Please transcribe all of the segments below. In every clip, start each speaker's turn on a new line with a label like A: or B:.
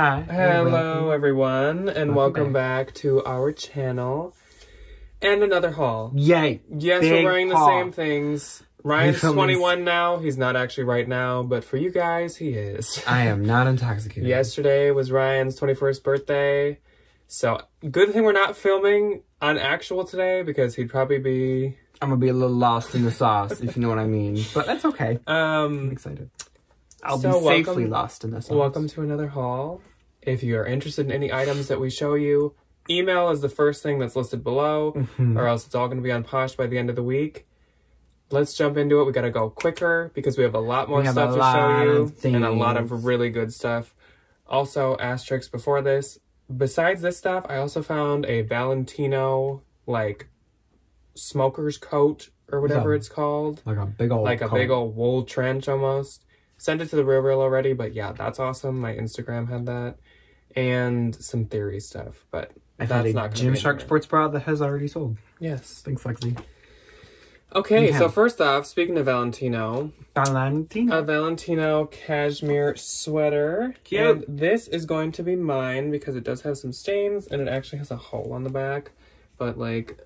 A: Hi.
B: Hello, everyone, and welcome,
A: Welcome
B: back. to our channel and another haul.
A: Yay.
B: Yes,
A: Big
B: we're wearing the
A: haul.
B: same things. Ryan's
A: filming
B: 21 now. He's not actually right now, but for you guys, he is.
A: I am not intoxicated.
B: Yesterday was Ryan's 21st birthday. So, good thing we're not filming on actual today because he'd probably be.
A: I'm gonna be a little lost in the sauce, if you know what I mean. But that's okay.
B: Um, I'm
A: excited. I'll
B: So
A: be safely
B: welcome-
A: lost in this. sauce.
B: welcome to another haul. If you are interested in any items that we show you, email is the first thing that's listed below.
A: Mhm.
B: or else it's all going to be on Posh by the end of the week. Let's jump into it. We got to go quicker because we have a lot more stuff to show you and a lot of really good stuff. Also, asterisk before this, besides this stuff, I also found a Valentino like smoker's coat or whatever
A: Yeah.
B: it's called,
A: Like a big old
B: like a
A: coat.
B: big old wool trench almost. Sent it to the real real already, but yeah, that's awesome. My Instagram had that and some theory stuff, but
A: I've
B: that's
A: had a
B: not gonna be
A: Gymshark sports bra that has already sold.
B: Yes.
A: Thanks, Lexi.
B: Okay, so first off, speaking of Valentino,
A: Valentino.
B: a Valentino cashmere sweater.
A: Cute.
B: And this is going to be mine because it does have some stains and it actually has a hole on the back. But like,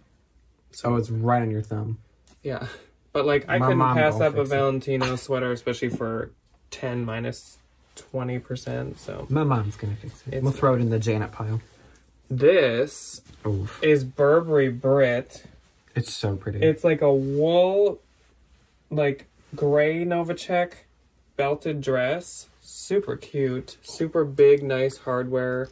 A: so oh, it's right on your thumb.
B: yeah. But like, I
A: My
B: couldn't pass up a
A: fix it.
B: Valentino sweater, especially for 10 minus 20%. So
A: My mom's gonna fix it. We'll throw it in the Janet pile.
B: this
A: Oof.
B: is Burberry Brit.
A: It's so pretty.
B: It's like a wool, like gray Nova check belted dress. Super cute. Super big, nice hardware.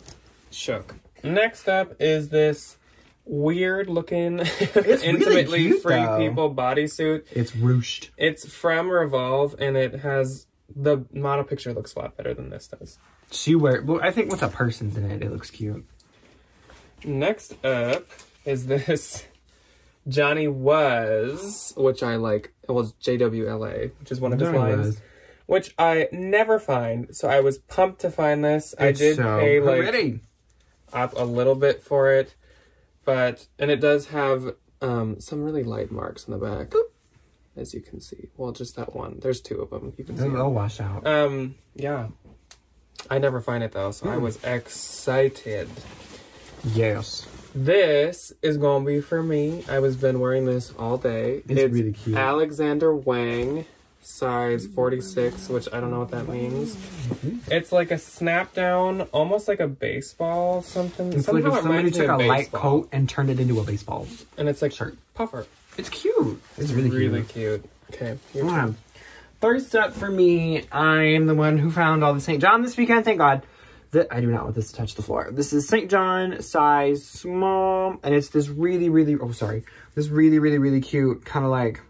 B: Shook. Next up is this weird looking,
A: really
B: intimately
A: cute,
B: free
A: though.
B: people bodysuit.
A: it's ruched.
B: It's from Revolve and it has the model picture looks a lot better than this does.
A: She wear. Well, I think with a person's in it, it looks cute.
B: Next up is this Johnny Was, which I like. It was JWLA, which is one of his
A: Johnny
B: lines,
A: Was.
B: which I never find. So I was pumped to find this. I did
A: so
B: pay like
A: pretty.
B: up a little bit for it, but and it does have um, some really light marks on the back, as you can see. Well, just that one. There's two of them. You can see.
A: It'll wash out.
B: Um, yeah. I never find it though, so I
A: Hmm.
B: was excited.
A: Yes.
B: This is gonna be for me. I was been wearing this all day.
A: It's really cute.
B: Alexander Wang, size 46, which I don't know what that means.
A: Mm-hmm.
B: It's like a snap down, almost like a baseball something.
A: It's
B: Somehow
A: like if somebody took a light coat and turned it into a baseball.
B: and it's like
A: shirt.
B: puffer.
A: It's cute. It's really,
B: Really
A: cute.
B: cute. Okay. your
A: Yeah.
B: turn.
A: First up for me, I am the one who found all the St. John this weekend. Thank God. That I do not want this to touch the floor. This is St. John size small, and it's this really, really. Oh, sorry. This really, really, really cute, kind of like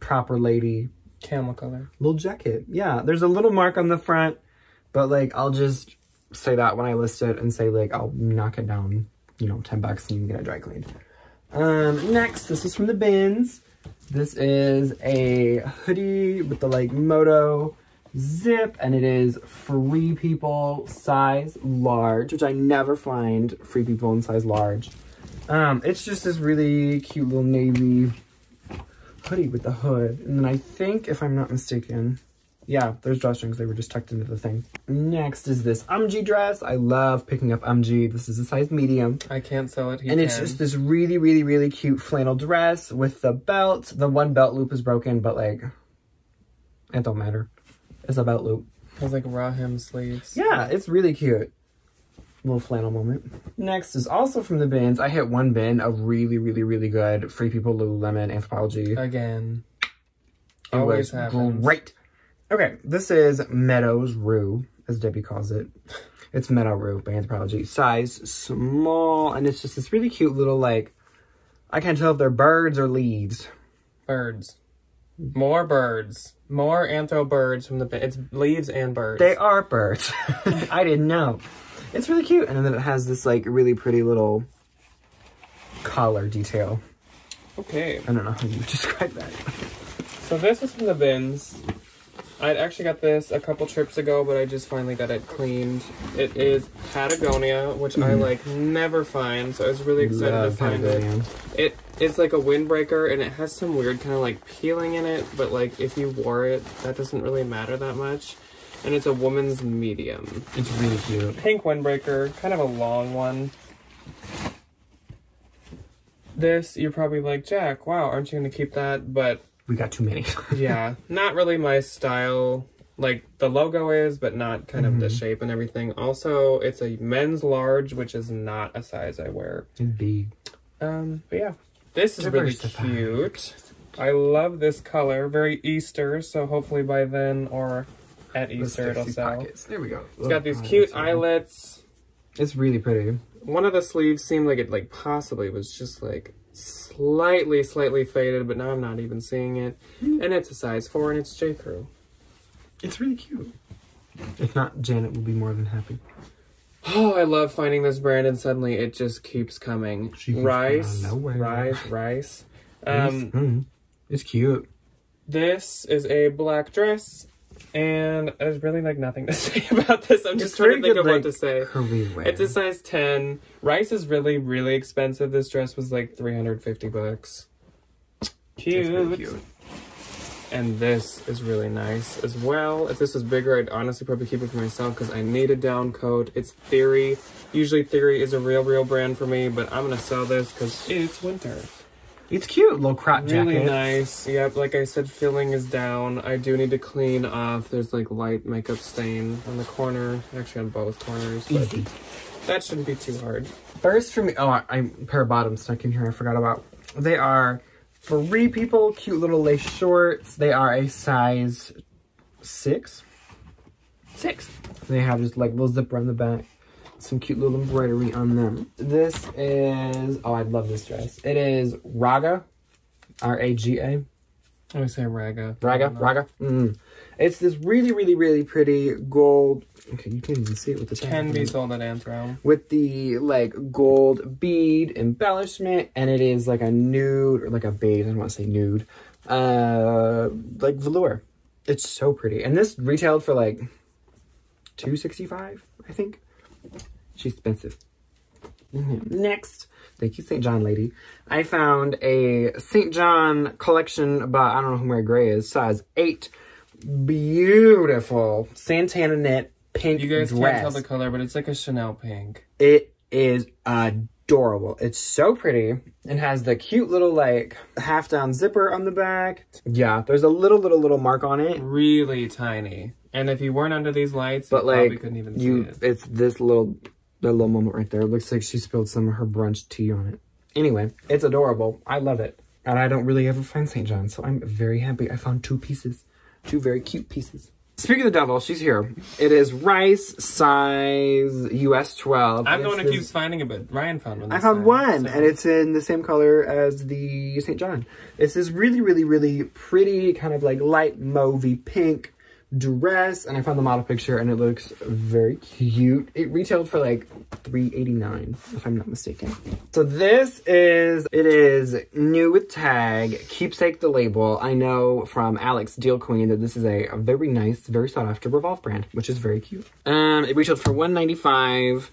A: proper lady
B: Camel color.
A: little jacket. Yeah, there's a little mark on the front, but like I'll just say that when I list it and say like I'll knock it down, you know, 10 bucks and you can get it dry cleaned. Um, next, this is from the bins. This is a hoodie with the like moto zip and it is free people size large, which I never find free people in size large. Um, it's just this really cute little navy hoodie with the hood. And then I think, if I'm not mistaken, yeah, there's drawstrings. They were just tucked into the thing. Next is this UMG dress. I love picking up UMG. This is a size medium.
B: I can't sell it. He
A: and it's just this really, really, really cute flannel dress with the belt. The one belt loop is broken, but like, it don't matter. It's a belt loop.
B: has like raw hem sleeves.
A: Yeah, it's really cute. Little flannel moment. Next is also from the bins. I hit one bin of really, really, really good Free People Lululemon Anthropologie.
B: Again.
A: It
B: Always
A: was
B: happens.
A: great. Okay, this is Meadows Rue, as Debbie calls it. It's Meadow Rue by Anthropologie. Size small, and it's just this really cute little like. I can't tell if they're birds or leaves.
B: Birds. More birds. More anthro birds from the it's leaves and birds.
A: They are birds. I didn't know. It's really cute, and then it has this like really pretty little collar detail.
B: okay.
A: I don't know how you would describe that.
B: So this is from the bins. I actually got this a couple trips ago, but I just finally got it cleaned. It is Patagonia, which I like never find, so I was really excited to
A: Mm-hmm.
B: Find
A: Patagonia.
B: it. It it's like a windbreaker, and it has some weird kind of like peeling in it, but like if you wore it, that doesn't really matter that much. and it's a woman's medium.
A: It's really cute.
B: Pink windbreaker, kind of a long one. This, you're probably like, Jack, wow, aren't you going to keep that? But
A: We got too many.
B: yeah, not really my style. Like the logo is, but not kind of the shape and everything. Also, it's a men's large, which is not a size I wear.
A: it's big.
B: Um, but yeah, this is really cute. I love this color. Very Easter, so hopefully by then or at Easter it'll sell.
A: pockets. There we go.
B: It's got these cute eyelets.
A: It's really pretty.
B: One of the sleeves seemed like it like possibly was just like slightly, slightly faded, but now I'm not even seeing it. And it's a size four and it's J. Crew.
A: It's really cute. If not, Janet will be more than happy.
B: Oh, I love finding this brand and suddenly it just keeps coming.
A: She
B: Reiss,
A: coming out
B: Reiss, Reiss. Um,
A: Mm, it's cute.
B: this is a black dress, and there's really like nothing to say about this. I'm just
A: It's
B: trying to think
A: good,
B: of
A: like,
B: what to say. It's a size 10. Reiss is really, really expensive. This dress was like 350 bucks. Cute.
A: cute.
B: And this is really nice as well. If this was bigger, I'd honestly probably keep it for myself because I need a down coat. It's Theory. Usually Theory is a real, real brand for me, but I'm going to sell this because it's winter.
A: It's cute. Little crop
B: Really
A: jacket.
B: nice. Yep, like I said, filling is down. I do need to clean off. There's like light makeup stain on the corner. Actually on both corners.
A: Easy.
B: that shouldn't be too hard.
A: First for me, oh, I, I pair of bottoms stuck in here. I forgot about. They are free people, cute little lace shorts. They are a size six. Six. They have just like little zipper on the back. Some cute little embroidery on them. This is oh, I love this dress. It is Raga, R A G A.
B: I would say raga.
A: Raga, Raga. Mm. It's this really, really, really pretty gold. Okay, you can't even see it with the.
B: Can be sold at Anthro.
A: with the like gold bead embellishment and it is like a nude or like a beige i don't want to say nude uh like velour it's so pretty and this retailed for like 265 i think she's expensive Mhm. next thank you st john lady i found a st john collection about i don't know who Marie Gray is size 8 beautiful santana knit pink
B: You guys
A: dress.
B: can't tell the color, but it's like a Chanel pink.
A: It is adorable. It's so pretty. It has the cute little like half down zipper on the back. Yeah, there's a little little little mark on it,
B: Really tiny. And if you weren't under these lights,
A: but
B: you probably
A: like
B: couldn't even
A: you,
B: see it.
A: it's this little that little moment right there. It looks like she spilled some of her brunch tea on it. Anyway, it's adorable. I love it, and I don't really ever find St. John, so I'm very happy. I found two pieces, two very cute pieces. Speaking of the devil, she's here. It is Reiss size US 12.
B: I'm the one who keeps finding it, but Ryan found one.
A: I found
B: time,
A: one,
B: so-
A: and it's in the same color as the St. John. It's this really, really, really pretty, kind of like light mauvey pink dress, and I found the model picture, and it looks very cute. It retailed for like three eighty nine, if I'm not mistaken. So this is it is new with tag, keepsake the label. I know from Alex Deal Queen that this is a, very nice, very sought after Revolve brand, which is very cute. Um, it retailed for one ninety five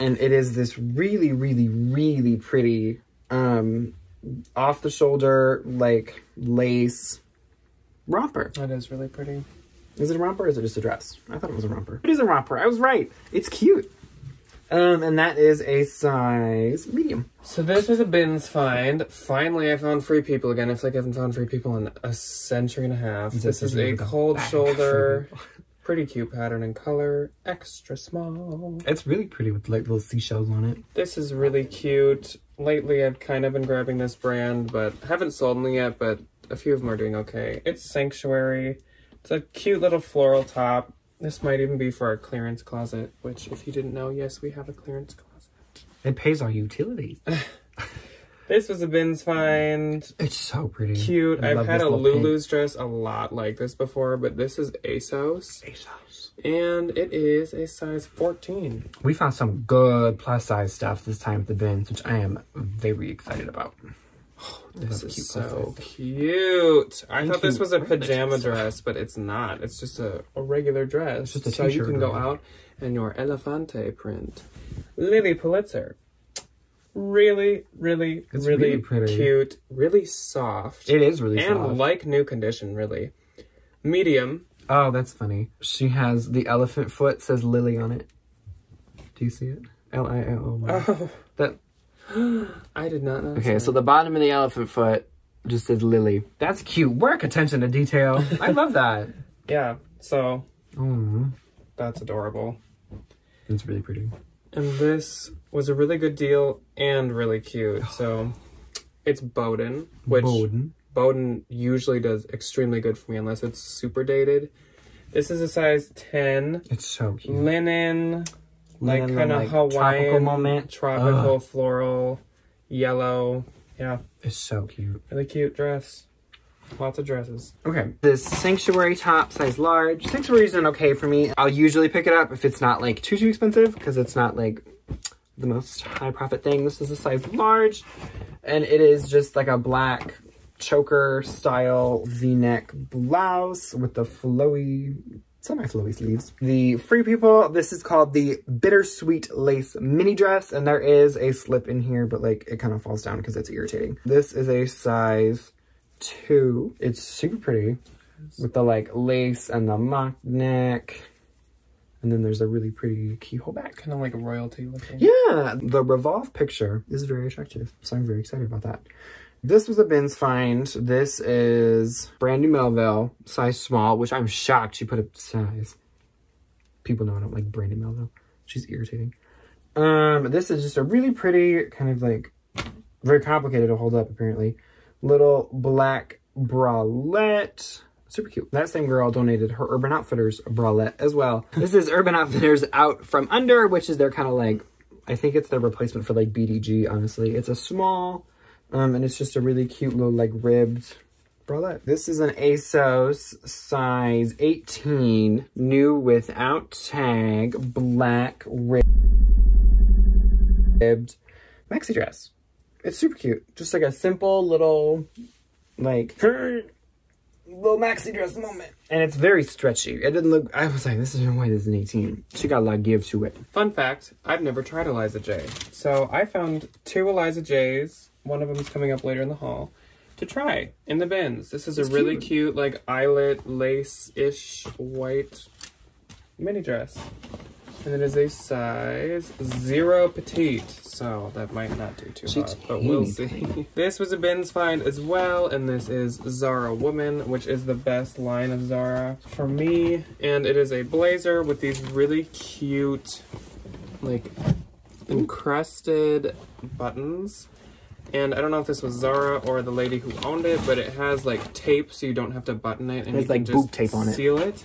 A: and it is this really really really pretty um off the shoulder like lace romper
B: That is really pretty.
A: Is it a romper or is it just a dress i thought it was a romper it is a romper i was right it's cute um and that is a size medium
B: So this was a bins find. Finally, I found free people again. I feel like I haven't found free people in a century and a half. This is a
A: a
B: cold shoulder. Pretty cute pattern and color. Extra small.
A: it's really pretty with like little seashells on it
B: This is really cute. Lately, I've kind of been grabbing this brand, but haven't sold them yet, but a few of them are doing okay. It's Sanctuary. It's a cute little floral top. This might even be for our clearance closet, which, if you didn't know, yes, we have a clearance closet.
A: it pays our utilities
B: This was a bins find.
A: it's so pretty
B: Cute.
A: I
B: I've had a
A: little pink.
B: Lulu's dress a lot like this before, but this is ASOS,
A: ASOS.
B: and it is a size 14.
A: we found some good plus size stuff this time at the bins which i am very excited about
B: This is so cute. I
A: Thank
B: thought this was a pajama dress, but it's not. It's just a, a regular dress.
A: just a
B: so you can go out in your elefante print. Lilly Pulitzer. Really, really,
A: It's
B: really,
A: really pretty.
B: cute. Really soft.
A: it is really
B: and
A: soft
B: like new condition, really. Medium.
A: Oh, that's funny. She has the elephant foot says Lily on it. Do you see it? L I L O Y.
B: Oh,
A: That
B: I did not know.
A: okay. So the bottom of the elephant foot just says Lily. That's cute. Work attention to detail. I love that.
B: yeah. So
A: Oh,
B: that's adorable.
A: it's really pretty.
B: And this was a really good deal and really cute. So it's Boden, which
A: Boden.
B: Boden usually does extremely good for me unless it's super dated. This is a size 10.
A: It's so cute.
B: Linen, like kind of
A: like,
B: Hawaiian,
A: tropical moment.
B: tropical
A: Ugh.
B: floral, yellow. Yeah,
A: It's so cute.
B: really cute dress. Lots of dresses.
A: Okay. This Sanctuary top, size large. Sanctuary's done okay for me. I'll usually pick it up if it's not like too, too expensive because it's not like the most high profit thing. This is a size large and it is just like a black choker style v-neck blouse with the flowy, semi-flowy sleeves. The Free People, this is called the Bittersweet Lace Mini Dress and there is a slip in here but like it kind of falls down because it's irritating. This is a size two. It's super pretty with the like lace and the mock neck. And then there's a really pretty keyhole back.
B: Kind of like a royalty looking.
A: Yeah, the Revolve picture is very attractive. So I'm very excited about that. This was a Ben's find. This is Brandy Melville, size small, which I'm shocked she put a size. People know I don't like Brandy Melville. She's irritating. Um, this is just a really pretty, kind of like, very complicated to hold up apparently. Little black bralette. Super cute. That same girl donated her Urban Outfitters bralette as well. This is Urban Outfitters Out From Under, which is their kind of like, I think it's their replacement for like BDG, honestly. It's a small, um, and it's just a really cute little like ribbed bralette. This is an ASOS size 18, new without tag, black ribbed maxi dress. It's super cute. Just like a simple little, like, little maxi dress moment. And it's very stretchy. It didn't look, I was like, this is way this is an 18. She got a lot of give to it.
B: Fun fact, I've never tried Eliza J. So I found two Eliza J's, one of them is coming up later in the haul, to try in the bins. This is a
A: It's
B: really
A: cute.
B: cute, like eyelet lace-ish white mini dress. And it is a size zero petite, so that might not do too hot, but we'll see. this was a bins find as well, and this is Zara Woman, which is the best line of Zara for me. And it is a blazer with these really cute, like, encrusted buttons. And I don't know if this was Zara or the lady who owned it, but it has like tape so you don't have to button it and
A: There's,
B: you can
A: like,
B: just
A: boob tape on it.
B: seal it.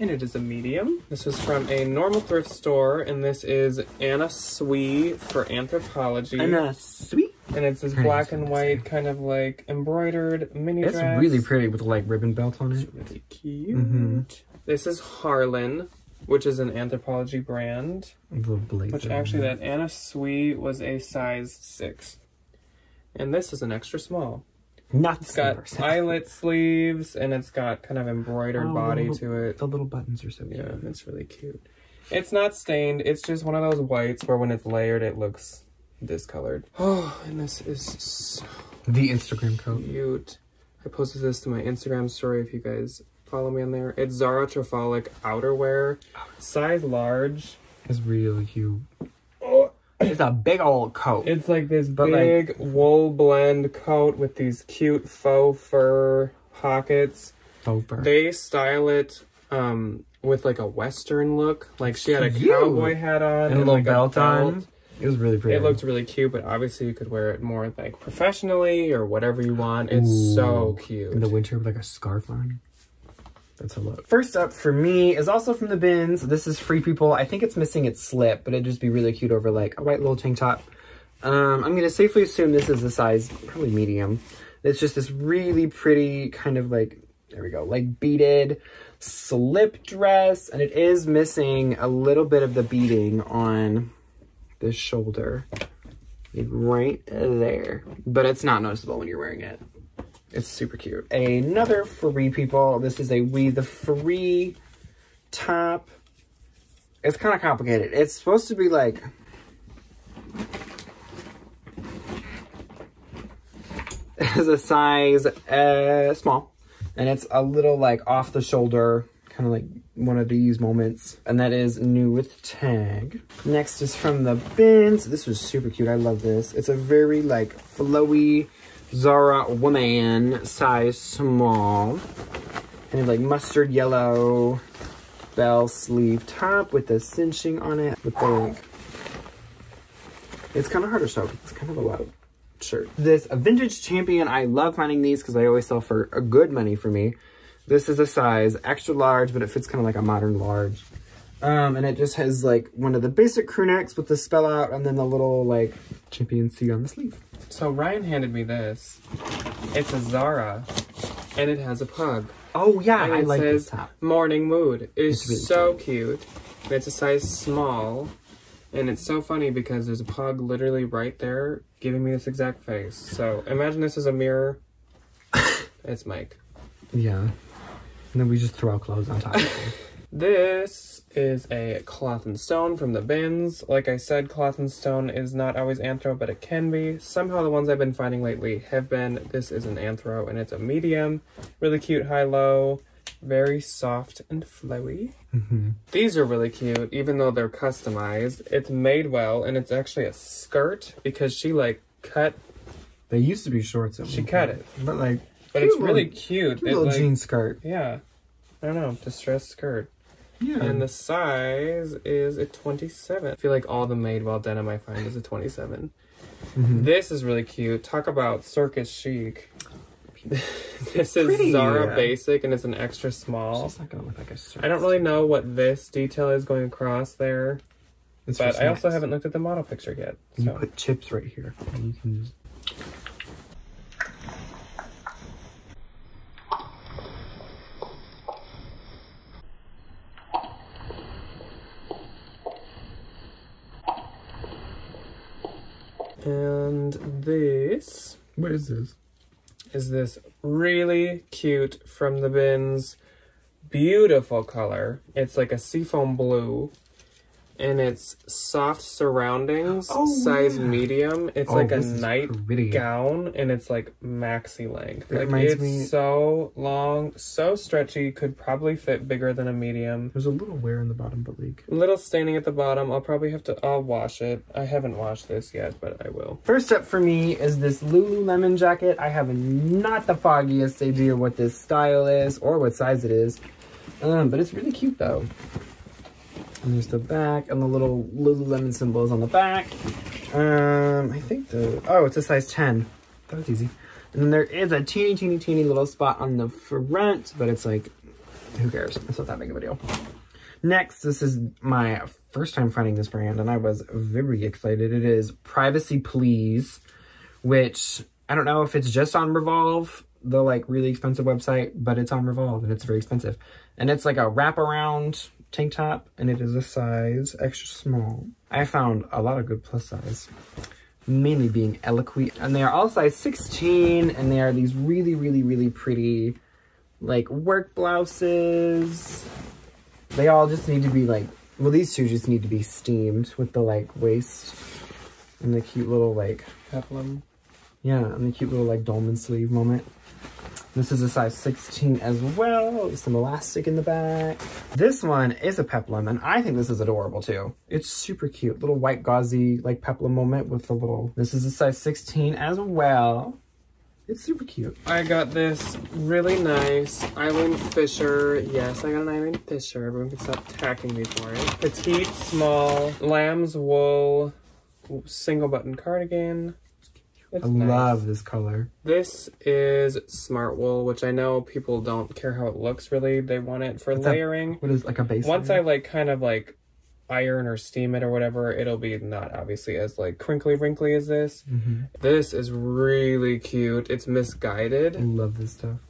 B: And it is a medium. This was from a normal thrift store, and this is Anna Sui for
A: Anthropologie. Anna sweet.
B: And it's this
A: Very
B: black and white kind of like embroidered mini
A: It's
B: dress.
A: really pretty with like ribbon belt on it.
B: Really cute.
A: Mhm.
B: This is Harlan, which is an Anthropologie brand. Which actually, that Anna Sui was a size six. And this is an extra small.
A: Not
B: It's got eyelet sleeves and it's got kind of embroidered
A: Oh,
B: body
A: little-
B: to it.
A: The little buttons are so cute.
B: Yeah, it's really cute. It's not stained. It's just one of those whites where when it's layered, it looks discolored. Oh, and this is so
A: The Instagram coat.
B: cute. I posted this to my Instagram story if you guys follow me on there. It's Zara Trafaluc outerwear, size large.
A: It's really cute. Oh. It's a big old coat.
B: It's like this
A: But, like-
B: big wool blend coat with these cute faux fur pockets.
A: Faux fur.
B: They style it um, with like a western look. Like she had a
A: Cute.
B: cowboy hat on
A: and a little
B: like,
A: belt, on.
B: belt.
A: It was really pretty.
B: It looked really cute, but obviously you could wear it more like professionally or whatever you want. It's so cute.
A: in the winter with like a scarf on. That's a look. First up for me is also from the bins. This is Free People. I think it's missing its slip, but it'd just be really cute over like a white little tank top. Um, I'm gonna safely assume this is a size probably medium. It's just this really pretty kind of like there we go, like beaded slip dress, and it is missing a little bit of the beading on the shoulder, like right there. But it's not noticeable when you're wearing it. It's super cute. Another free people. This is a We the Free top. It's kind of complicated. It's supposed to be like... It's a size uh, small. And it's a little like off the shoulder, kind of like one of these moments. And that is new with tag. Next is from the bins. This was super cute. I love this. It's a very like flowy Zara woman size small. And like mustard yellow bell sleeve top with the cinching on it with the like it's kind of hard to show. It's kind of a loud shirt. This a vintage champion. I love finding these because they always sell for a good money for me. This is a size extra large, but it fits kind of like a modern large. Um, and it just has like one of the basic crew necks with the spell out and then the little like champion C on the sleeve.
B: So Ryan handed me this. It's a Zara, and it has a pug.
A: Oh yeah,
B: And
A: I
B: it
A: like
B: says
A: this top.
B: Morning Mood. It's,
A: It's really
B: so cute. And it's a size small. And it's so funny because there's a pug literally right there giving me this exact face. So imagine this is a mirror. it's Mike.
A: Yeah. And then we just throw out clothes on top of it.
B: This is a cloth and stone from the bins. Like I said, cloth and stone is not always anthro, but it can be. Somehow the ones I've been finding lately have been. This is an anthro and it's a medium. Really cute high-low. Very soft and flowy.
A: hmm
B: These are really cute, even though they're customized. It's made well, and it's actually a skirt because she like cut,
A: They used to be shorts. at
B: she cut it.
A: But like,
B: But it's really
A: little-
B: cute.
A: cute
B: It,
A: little
B: like-
A: jean skirt.
B: Yeah. I don't know, distressed skirt.
A: Yeah.
B: And the size is a 27. I feel like all the Madewell denim I find is a 27.
A: Mhm.
B: This is really cute. Talk about circus chic. this is
A: pretty.
B: Zara Basic and it's an extra small.
A: It's not gonna look like a shirt.
B: I don't really know what this detail is going across there,
A: It's
B: but I also haven't looked at the model picture yet.
A: You put chips right here. And you can use.
B: and this
A: What is this?
B: is this really cute from the bins beautiful color it's like a seafoam blue and it's soft surroundings
A: Oh,
B: size
A: yeah.
B: medium it's
A: Oh,
B: like a
A: this
B: night
A: pretty.
B: gown and it's like maxi length
A: It
B: like
A: reminds
B: it's
A: me-
B: so long so stretchy could probably fit bigger than a medium
A: There's a little wear in the bottom, but like.
B: A little staining at the bottom i'll probably have to i'll wash it i haven't washed this yet but i will
A: First up for me is this Lululemon jacket. I have not the foggiest idea what this style is or what size it is. Um, but it's really cute though. And there's the back and the little Lululemon symbols on the back. Um, I think the, oh, it's a size 10. That was easy. And then there is a teeny, teeny, teeny little spot on the front, but it's like, who cares? It's not that big of a deal. Next, this is my first time finding this brand, and I was very excited. It is Privacy Please, which I don't know if it's just on Revolve, the like really expensive website, but it's on Revolve and it's very expensive. And it's like a wraparound tank top, and it is a size extra small. I found a lot of good plus size, mainly being Eloquii, and they are all size 16, and they are these really, really, really pretty like work blouses. They all just need to be like, well, these two just need to be steamed with the like waist and the cute little like,
B: peplum
A: yeah, and the cute little like dolman sleeve moment. This is a size 16 as well, with some elastic in the back. This one is a peplum, and I think this is adorable too. It's super cute, little white gauzy like peplum moment with the little, this is a size 16 as well. It's super cute.
B: I got this really nice Eileen Fisher. Yes, I got an Eileen Fisher. Everyone can stop attacking me for it. Petite, small, lamb's wool, single button cardigan. It's
A: I
B: nice.
A: love this color.
B: This is Smartwool, which I know people don't care how it looks really. They want it for
A: It's a-
B: layering.
A: What is like a base?
B: Once
A: layer?
B: I like kind of like iron or steam it or whatever, it'll be not obviously as like crinkly wrinkly as this.
A: Mhm.
B: This is really cute. It's Missguided.
A: I love this stuff.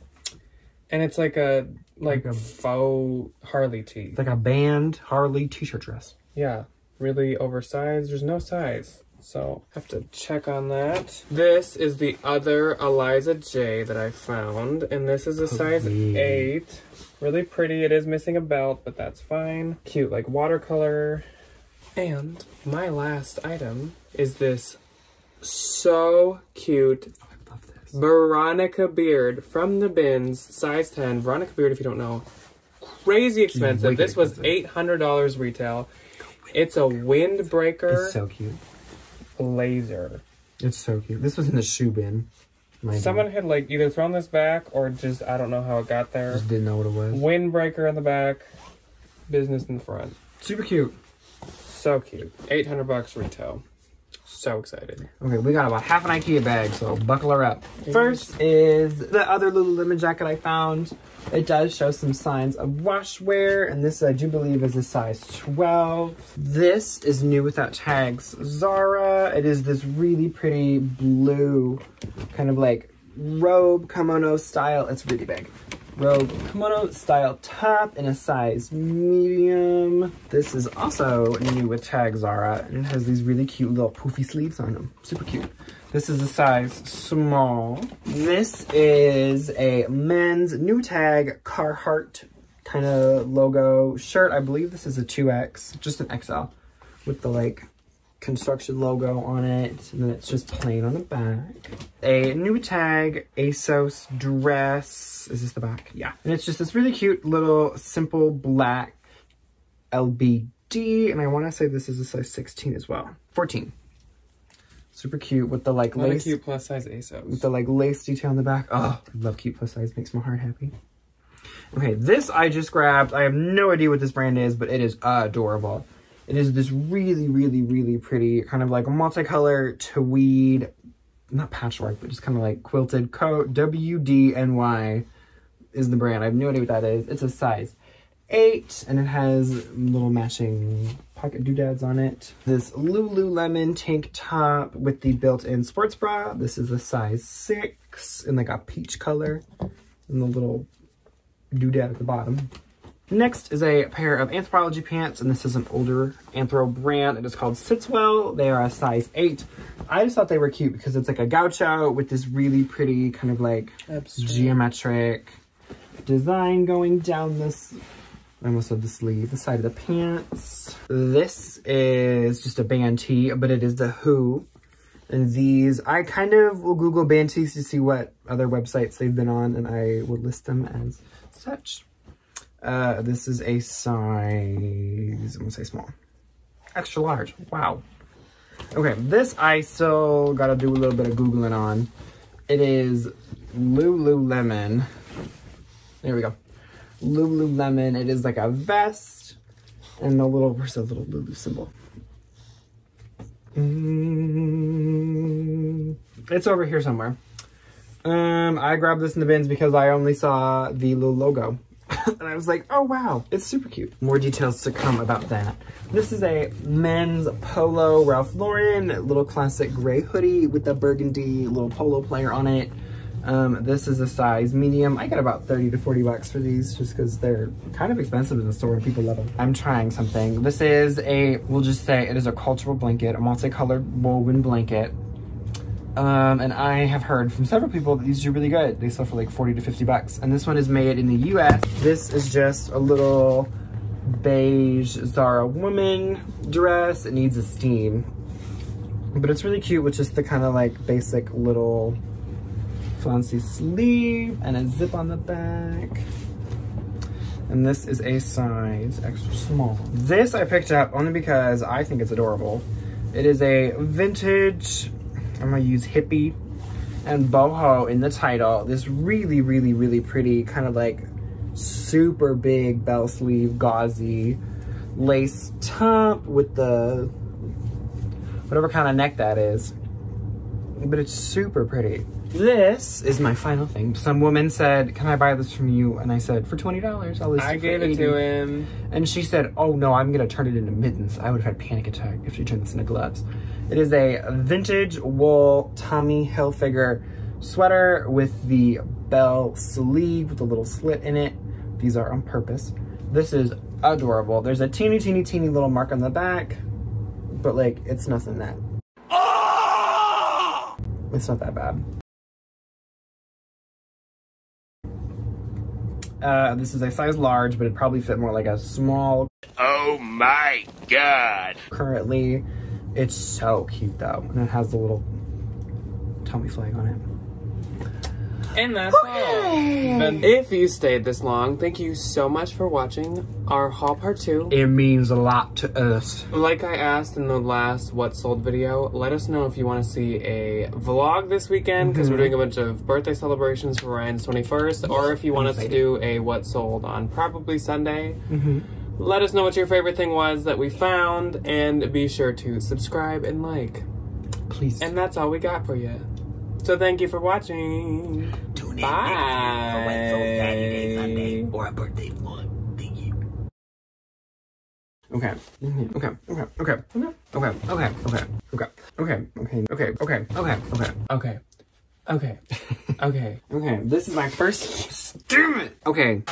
B: And it's like a like,
A: Like a-
B: faux Harley tee.
A: It's like a band Harley t-shirt dress.
B: Yeah, really oversized. There's no size. So have to check on that. This is the other Eliza J that I found, and this is a oh, size
A: yeah.
B: eight. Really pretty. It is missing a belt, but that's fine. Cute, like watercolor. And my last item is this so cute
A: Oh, I love this.
B: Veronica Beard from the bins, size 10. Veronica Beard, if you don't know, crazy expensive. This was $800 retail. It's a windbreaker
A: It's so cute.
B: Laser.
A: It's so cute. This was in the shoe bin.
B: Someone had like either thrown this back or just, I don't know how it got there.
A: just didn't know what it was.
B: Windbreaker in the back, business in the front.
A: Super cute.
B: So cute. 800 bucks retail. So excited.
A: Okay, we got about half an IKEA bag, so buckle her up. First is the other Lululemon jacket I found. It does show some signs of wash wear, and this I do believe is a size 12. This is new without tags. Zara. It is this really pretty blue, kind of like robe kimono style. It's really big. Robe kimono style top in a size medium. This is also new with tag Zara and it has these really cute little poofy sleeves on them. Super cute. This is a size small. This is a men's new tag Carhartt kind of logo shirt. I believe this is a 2X, just an XL with the like construction logo on it, and then it's just plain on the back. A new tag ASOS dress. Is this the back? Yeah. And it's just this really cute little simple black LBD, and I want to say this is a size 16 as well. 14. Super cute with the like
B: What
A: lace,
B: cute plus size ASOS.
A: with the like lace detail on the back. Oh, I love cute plus size. Makes my heart happy. Okay, this I just grabbed. I have no idea what this brand is, but it is adorable. It is this really, really, really pretty kind of like multicolor tweed, not patchwork, but just kind of like quilted coat. WDNY is the brand. I have no idea what that is. It's a size eight, and it has little matching pocket doodads on it. This Lululemon tank top with the built-in sports bra. This is a size six in like a peach color, and the little doodad at the bottom. Next is a pair of Anthropologie pants, and this is an older Anthro brand. It is called Sitwell. They are a size 8. I just thought they were cute because it's like a gaucho with this really pretty kind of like
B: Abstract.
A: geometric design going down this, I almost said the sleeve, the side of the pants. This is just a band tee, but it is the Who. And these, I kind of will Google band tees to see what other websites they've been on, and I will list them as such. Uh, this is a size, I'm gonna say small. Extra large, wow. Okay, this I still gotta do a little bit of Googling on. It is Lululemon. There we go. Lululemon, it is like a vest and a little, where's the little Lulu symbol? Mm, it's over here somewhere. Um, I grabbed this in the bins because I only saw the little logo. and I was like, oh wow, it's super cute. More details to come about that. This is a men's polo Ralph Lauren, little classic gray hoodie with a burgundy little polo player on it. Um, this is a size medium. I get about 30 to 40 bucks for these just because they're kind of expensive in the store and people love them. I'm trying something. This is a, we'll just say it is a cultural blanket, a multicolored woven blanket. Um, and I have heard from several people that these are really good. They sell for like 40 to 50 bucks. And this one is made in the US. This is just a little beige Zara woman dress. It needs a steam. But it's really cute with just the kind of like basic little flouncy sleeve and a zip on the back. And this is a size extra small. This I picked up only because I think it's adorable. It is a vintage, I'm gonna use hippie and boho in the title. This really, really, really pretty kind of like super big bell sleeve, gauzy lace top with the, whatever kind of neck that is. But it's super pretty. This is my final thing. Some woman said, can I buy this from you? And I said, for $20, I'll list
B: I
A: it
B: gave it to him.
A: And she said, oh no, I'm gonna turn it into mittens. I would have had a panic attack if she turned this into gloves. It is a vintage wool Tommy Hilfiger sweater with the bell sleeve with a little slit in it. These are on purpose. This is adorable. There's a teeny, teeny, teeny little mark on the back, but like, it's nothing that. It's not that bad. Uh, this is a size large, but it'd probably fit more like a small
C: Oh my god.
A: currently. It's so cute though, and it has the little Tommy flag on it.
B: And that's all. But if you stayed this long, thank you so much for watching our haul part two.
A: It means a lot to us.
B: Like I asked in the last What Sold video, let us know if you want to see a vlog this weekend because we're mm-hmm. doing a bunch of birthday celebrations for Ryan's 21st, or if you want us to do a What Sold on probably Sunday. Mm-hmm. Let us know what your favorite thing was that we found, and be sure to subscribe and like.
A: Please.
B: And that's all we got for you. So thank you for watching.
D: Tune in
B: Bye.
D: week for What Sold Daddy Day Sunday or a birthday vlog. Thank you.
A: Okay. Mhm. Okay. Okay. Okay. Okay. Okay. Okay. Okay. Okay. Okay. Okay. Okay. Okay. Okay. Okay.
B: Okay. Okay. Okay.
A: Okay. This is my first. Damn it. Okay.